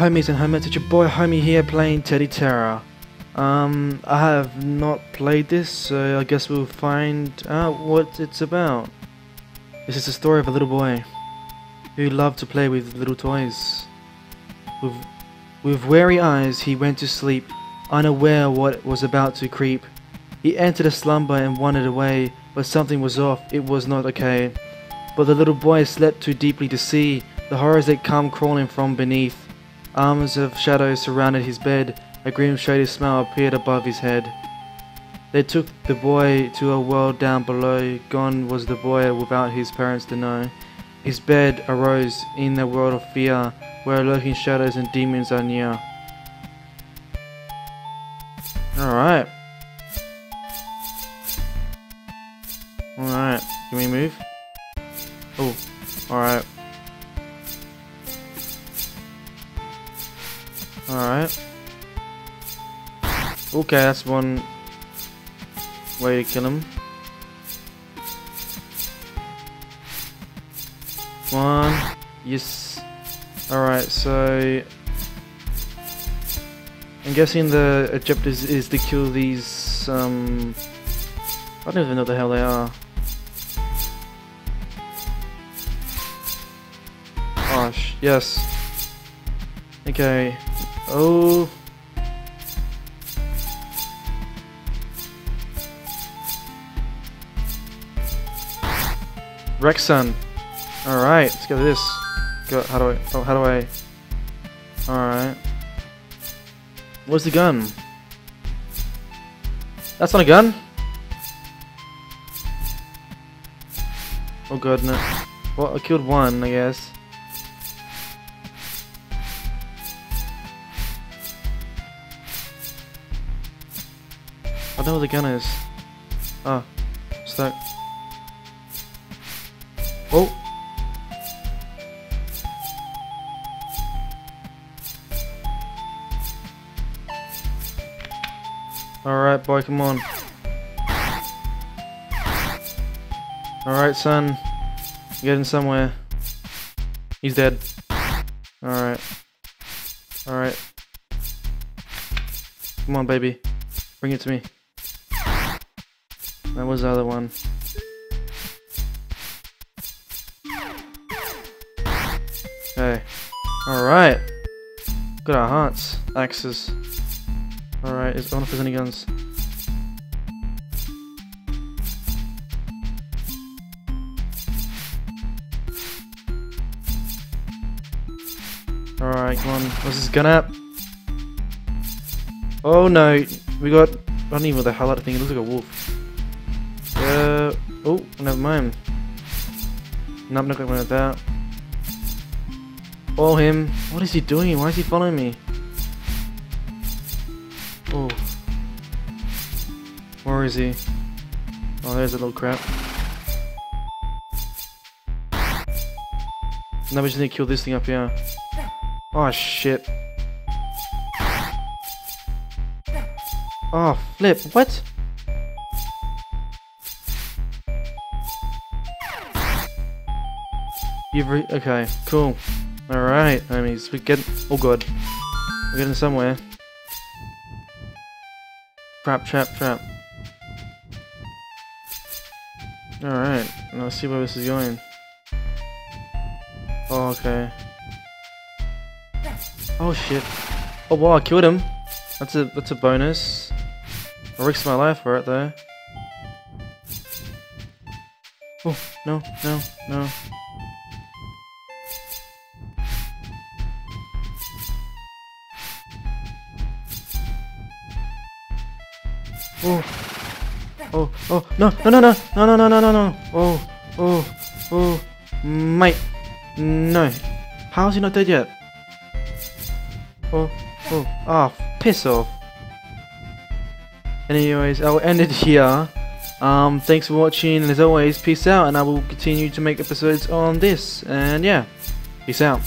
homies and homies, it's your boy Homie here playing Teddy Terror. Um, I have not played this, so I guess we'll find out what it's about. This is the story of a little boy who loved to play with little toys. With, with weary eyes, he went to sleep, unaware what was about to creep. He entered a slumber and wandered away, but something was off, it was not okay. But the little boy slept too deeply to see the horrors that come crawling from beneath. Arms of shadows surrounded his bed, a grim shady smile appeared above his head. They took the boy to a world down below, gone was the boy without his parents to know. His bed arose in a world of fear, where lurking shadows and demons are near. Alright. Alright, can we move? Oh, alright. Alright. Okay, that's one way to kill him. One. Yes. Alright, so... I'm guessing the objective is, is to kill these, um... I don't even know the hell they are. Gosh, yes. Okay. Oh. Rexon. Alright, let's get this. Go, how do I, oh, how do I, alright. Where's the gun? That's not a gun? Oh god, no. Well, I killed one, I guess. I know where the gun is. Oh, stuck. Oh! Alright, boy, come on. Alright, son. Getting somewhere. He's dead. Alright. Alright. Come on, baby. Bring it to me. That was the other one. Okay. Alright. Got our hearts. Axes. Alright, I wonder if there's any guns. Alright, come on. What's this gun at? Oh no, we got... I don't even know what the hell that thing It looks like a wolf. Uh, oh, never mind. No, I'm not gonna with that. Follow him. What is he doing? Why is he following me? Oh. Where is he? Oh, there's a little crap. Now we just need to kill this thing up here. Oh, shit. Oh, flip. What? You've re- okay, cool. Alright, homies, we get- oh god. We're getting somewhere. Trap, trap, trap. Alright, let's see where this is going. Oh, okay. Oh shit. Oh wow, I killed him. That's a that's a bonus. I risked my life for it though. Oh, no, no, no. Oh. Oh, oh, no, no, no, no, no, no, no, no, no. Oh, oh, oh, mate. No. How is he not dead yet? Oh, oh, ah, oh, piss off. Anyways, I'll end it here. Um, thanks for watching, and as always, peace out, and I will continue to make episodes on this. And yeah, peace out.